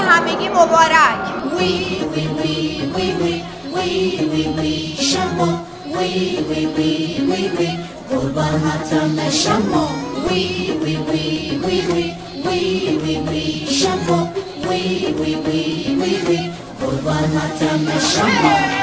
همگی مبارک وی وی وی وی وی وی وی وی شما وی وی وی وی وی قربان حتم شما وی وی وی وی وی وی وی وی شما وی وی وی وی وی قربان حتم شما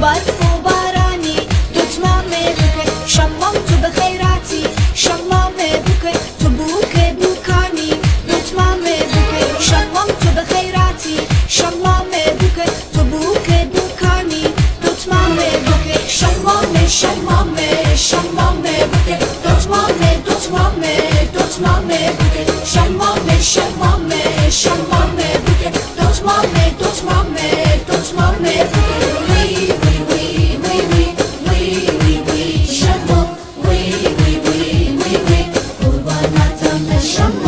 باید ببارانی دوت مام بکه شما تو بخيراتی شما مبکه تو بکه بکاری دوت مام بکه شما تو بخیراتی. شما مبکه تو بکه بکاری دوت مام بکه شما مه شما مه شما مه بکه. دوت مام دوت مام دوت مام shampoo.